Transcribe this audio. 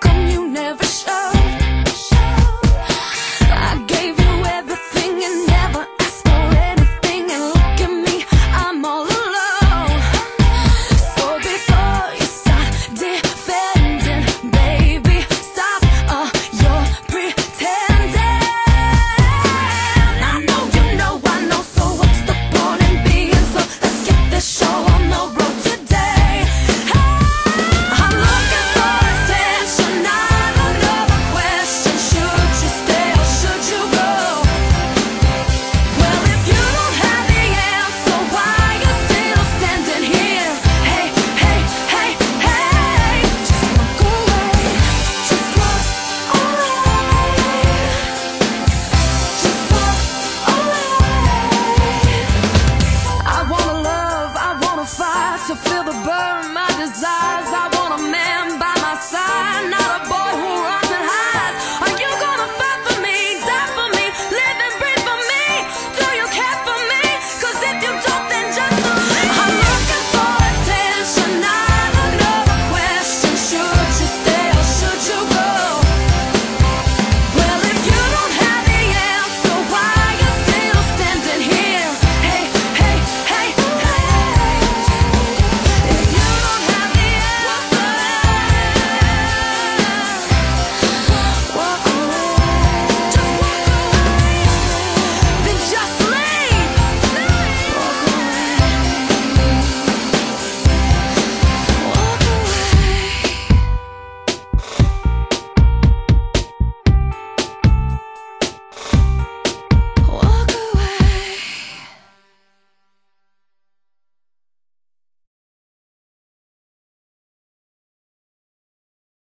Come you never show? To feel the burn.